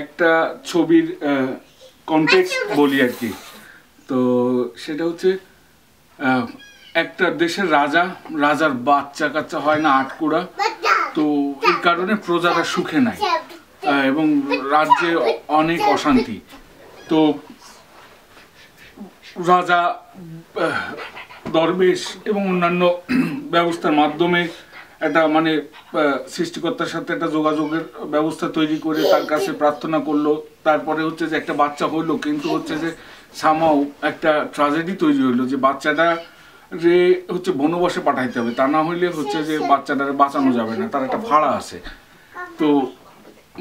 একটা ছবির কনটেক্সট বলি আর কি তো সেটা হচ্ছে একটা দেশের রাজা রাজার বাচ্চা কাচ্চা হয় না আটকুড়া। তো এই কারণে প্রজারা সুখে নাই। এবং রাজ্যে অনেক অশান্তি। তো রাজা দরবেশ এবং অন্যান্য ব্যবস্থার মাধ্যমে একটা মানে সৃষ্টিকর্তার সাথে একটা যোগাযোগের ব্যবস্থা তৈরি করে তার কাছে প্রার্থনা করল। তারপরে হচ্ছে যে একটা বাচ্চা হইল, কিন্তু হচ্ছে যে সামাও একটা ট্রাজেডি তৈরি হইল যে বাচ্চাটা রে হচ্ছে বনবাসে পাঠাইতে হবে। তা না হইলে হচ্ছে যে বাচ্চাটারে বাঁচানো যাবে না, তার একটা ভাড়া আছে। তো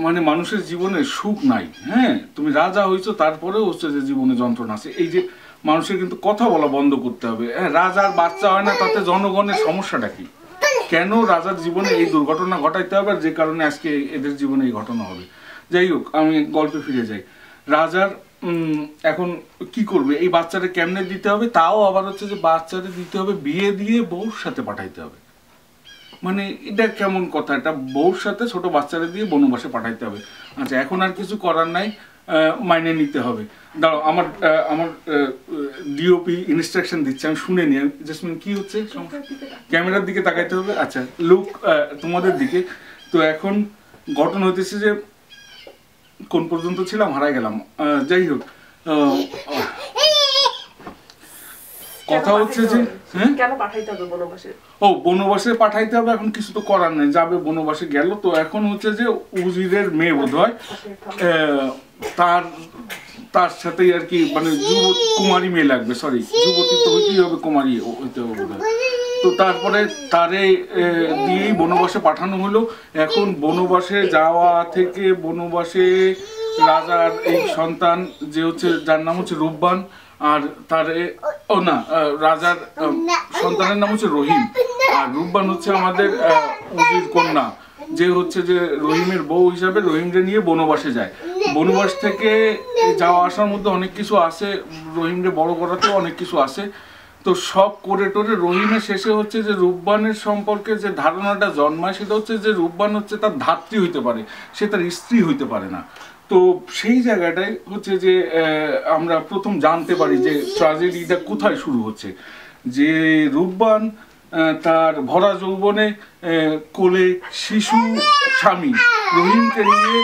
মানে মানুষের জীবনে সুখ নাই হ্যাঁ? তুমি রাজা হয়েছো তারপরেও হচ্ছে যে জীবনে যন্ত্রণা আছে। এই যে মানুষের কিন্তু কথা বলা বন্ধ করতে হবে। হ্যাঁ রাজার বাচ্চা হয় না, তাতে জনগণের সমস্যাটা কি? কেন রাজার জীবনে এই দুর্ঘটনা ঘটাইতে হবে যে কারণে আজকে এদের জীবনে এই ঘটনা হবে? যাই হোক, আমি গল্পে ফিরে যাই। রাজার এখন কি করবে? এই বাচ্চাটা কেমনে দিতে হবে? তাও আবার হচ্ছে যে বাচ্চাটা দিতে হবে, বিয়ে দিয়ে বউর সাথে পাঠাইতে হবে। মানে এটা কেমন কথা? এটা বউর সাথে ছোট বাচ্চারা দিয়ে বনবাসে পাঠাইতে হবে। আচ্ছা এখন আর কিছু করার নাই। মাইনে নিতে হবে। দাঁড়াও আমার আমার ডিওপি ইনস্ট্রাকশন দিচ্ছে আমি শুনে নিই। জাসমিন কি হচ্ছে? ক্যামেরার দিকে তাকাইতে হবে? আচ্ছা লুক তোমাদের দিকে। তো এখন ঘটনা হইতেছে যে কোন পর্যন্ত ছিলাম? হারাই গেলাম। যাই হোক কথা হচ্ছে যে হ্যাঁ? ও বনবাসে পাঠাইতে হবে এখন কিছু তো করার নেই। যাবে বনবাসে গেল। তো এখন হচ্ছে যে উজিরের মেয়ে বোধ হয় তার তার সাথেই আর কি মানে যুব কুমারী মেয়ে লাগবে সরি যুবতী তো হইতেই হবে, কুমারী হইতে হবে তো তারপরে তারে দিয়েই বনবাসে পাঠানো হলো। এখন বনবাসে যাওয়া থেকে বনবাসে রাজার এই সন্তান যে হচ্ছে, যার নাম হচ্ছে রূপবান, আর তার, ও না রাজার সন্তানের নাম হচ্ছে রহিম। আর রূপবান হচ্ছে আমাদের উজির কন্যা, যে হচ্ছে যে রহিমের বউ হিসাবে রহিমকে নিয়ে বনবাসে যায়। বনবাস থেকে যাওয়া আসার মধ্যে অনেক কিছু আছে। রহিমকে বড় করাতেও অনেক কিছু আছে। তো সব করে টোরে রহিমের শেষে হচ্ছে যে রূপবানের সম্পর্কে যে ধারণাটা জন্মায়, সেটা হচ্ছে যে রূপবান হচ্ছে তার ধাত্রী হইতে পারে, সে তার স্ত্রী হইতে পারে না। তো সেই জায়গাটায় হচ্ছে যে আমরা প্রথম জানতে পারি যে ট্রাজেডিটা কোথায় শুরু হচ্ছে। যে রূপবান তার ভরা যৌবনে কোলে শিশু, স্বামী। রহিমকে নিয়ে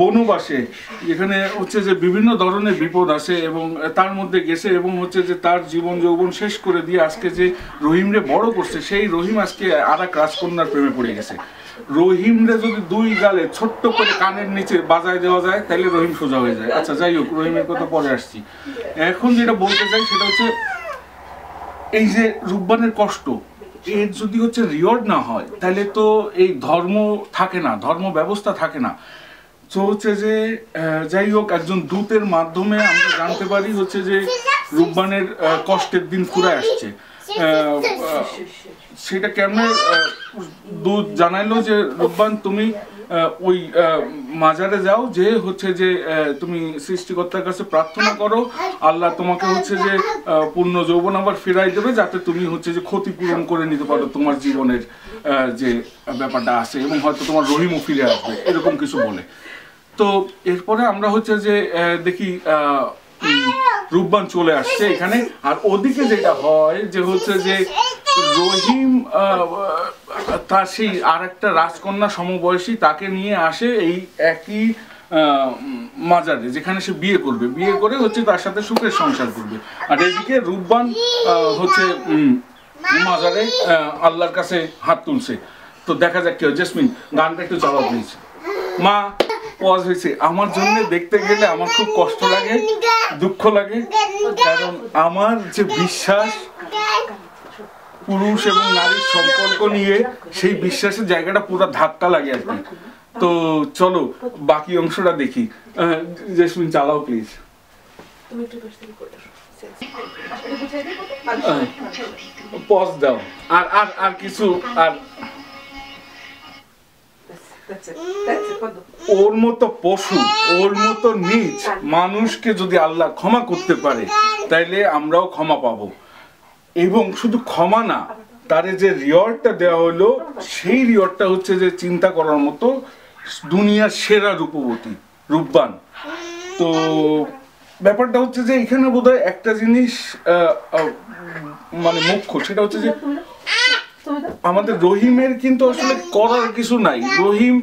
বনবাসে এখানে হচ্ছে যে বিভিন্ন ধরনের বিপদ আসে এবং তার মধ্যে গেছে এবং হচ্ছে যে তার জীবন যৌবন শেষ করে দিয়ে আজকে যে রহিমরে বড় করছে, সেই রহিম আজকে আর এক রাজকন্যার প্রেমে পড়ে গেছে। রহিমরে যদি দুই গালে ছোট্ট করে কানের নিচে বাজায় দেওয়া যায়, তাহলে রহিম সোজা হয়ে যায়। আচ্ছা যাই হোক, রহিমের কথা পরে আসছি। এখন যেটা বলতে চাই সেটা হচ্ছে, এই যে রূপবানের কষ্ট এর যদি হচ্ছে রিওয়ার্ড না হয়, তাহলে তো এই ধর্ম থাকে না, ধর্ম ব্যবস্থা থাকে না। তো হচ্ছে যে যাই হোক, একজন দূতের মাধ্যমে আমরা জানতে পারি হচ্ছে যে রূপবানের কষ্টের দিন ফুরে আসছে। সেটা কেমন দূত জানাইলো যে, রূপবান, তুমি ওই মাজারে যাও, যে হচ্ছে যে তুমি সৃষ্টিকর্তার কাছে প্রার্থনা করো, আল্লাহ তোমাকে হচ্ছে যে পূর্ণ যৌবন আবার ফিরাই দেবে, যাতে তুমি হচ্ছে যে ক্ষতিপূরণ করে নিতে পারো তোমার জীবনের যে ব্যাপারটা আছে, এবং হয়তো তোমার রহিমও ফিরে আসবে, এরকম কিছু বলে। তো এরপরে আমরা হচ্ছে যে দেখি রূপবান চলে আসছে এখানে, আর ওদিকে যেটা হয় যে হচ্ছে যে রহিম তার সেই আর একটা রাজকন্যা সমবয়সী তাকে নিয়ে আসে এই একই মাজারে, যেখানে সে বিয়ে করবে। বিয়ে করে হচ্ছে তার সাথে সুখের সংসার করবে। আর এদিকে রূপবান হচ্ছে মাজারে আল্লাহর কাছে হাত তুলছে। তো দেখা যাক কি জেসমিন, গানটা একটু চালাও প্লিজ মা পজ হয়েছে। আমার জন্য দেখতে গেলে আমার খুব কষ্ট লাগে, দুঃখ লাগে। কারণ আমার যে বিশ্বাস পুরুষ এবং নারীর সম্পর্ক নিয়ে সেই বিশ্বাসের জায়গাটা পুরো ধাক্কা লাগে আর কি তো চলো বাকি অংশটা দেখি জেসমিন চালাও প্লিজ তুমি একটু। পজ দাও আর আর আর কিছু আর। ওর মতো পশু ওর মতো নিচ মানুষকে যদি আল্লাহ ক্ষমা করতে পারে তাইলে আমরাও ক্ষমা পাবো এবং শুধু ক্ষমা না, তারে যে রিওয়ার্ডটা দেওয়া হলো, সেই রিওয়ার্ডটা হচ্ছে যে চিন্তা করার মতো দুনিয়ার সেরা রূপবতী, রূপবান। তো ব্যাপারটা হচ্ছে যে এখানে বোধহয় একটা জিনিস মানে মুখ্য, সেটা হচ্ছে যে আমাদের রহিমের কিন্তু আসলে করার কিছু নাই। রহিম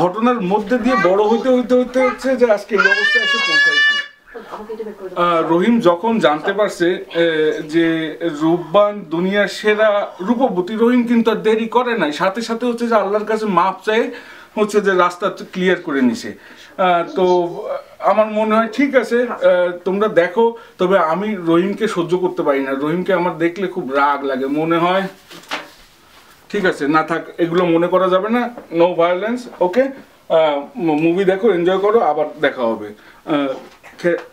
ঘটনার মধ্যে দিয়ে বড় হইতে হইতে হইতে হচ্ছে যে আজকে এই অবস্থায় এসে পৌঁছাইছে। রহিম যখন জানতে পারছে যে রূপবান দুনিয়ার সেরা রূপবতী, রহিম কিন্তু আর দেরি করে নাই। সাথে সাথে হচ্ছে যে আল্লাহর কাছে মাপ চাই হচ্ছে যে রাস্তা ক্লিয়ার করে নিছে। তো আমার মনে হয় ঠিক আছে তোমরা দেখো, তবে আমি রহিমকে সহ্য করতে পারি না। রহিমকে আমার দেখলে খুব রাগ লাগে, মনে হয়। ঠিক আছে, না থাক, এগুলো মনে করা যাবে না। নো ভায়োলেন্স ওকে মুভি দেখো এনজয় করো, আবার দেখা হবে।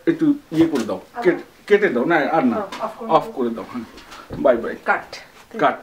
একটু ইয়ে করে দাও কেটে- কেটে দাও না আর না অফ করে দাও। হ্যাঁ। বাই বাই কাট কাট